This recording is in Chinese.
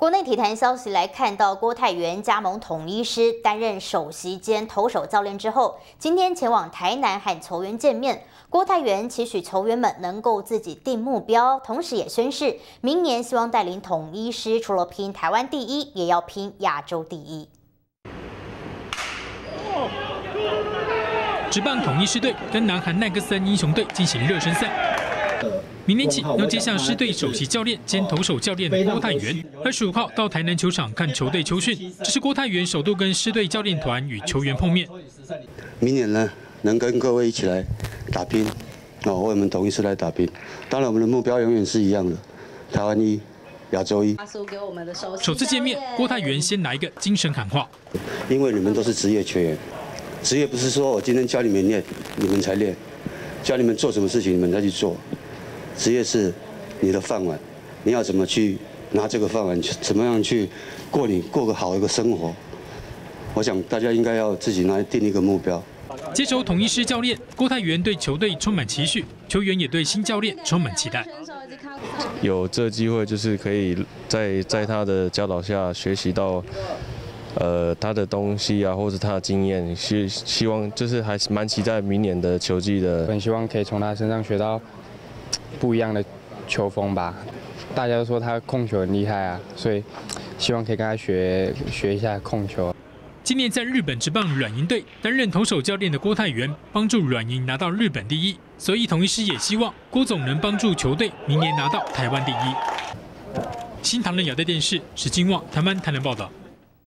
国内体坛消息来看到，郭泰源加盟统一师，担任首席兼投手教练之后，今天前往台南和球员见面。郭泰源期许球员们能够自己定目标，同时也宣誓明年希望带领统一师，除了拼台湾第一，也要拼亚洲第一。直棒统一师队跟南韩奈克森英雄队进行热身赛。明天起要接下师队首席教练兼投手教练郭泰源，二十五号到台南球场看球队秋训。这是郭泰源首度跟师队教练团与球员碰面。明年呢，能跟各位一起来打拼，哦，为我们同一师来打拼。当然，我们的目标永远是一样的，台湾一，亚洲一。首次见面，郭泰源先来一个精神喊话。因为你们都是职业球员，职业不是说我今天教你们练，你们才练，教你们做什么事情，你们再去做。职业是你的饭碗，你要怎么去拿这个饭碗，怎么样去过你过个好一个生活？我想大家应该要自己来定一个目标。接手统一师教练郭泰源对球队充满期许，球员也对新教练充满期待。有这机会，就是可以在在他的教导下学习到，呃，他的东西啊，或者他的经验，希希望就是还是蛮期待明年的球季的。很希望可以从他身上学到。不一样的球风吧，大家都说他控球很厉害啊，所以希望可以跟他学学一下控球。今年在日本职棒软银队担任投手教练的郭泰源，帮助软银拿到日本第一，所以统一师也希望郭总能帮助球队明年拿到台湾第一。新唐人亚太电视，是金旺台湾台南报道。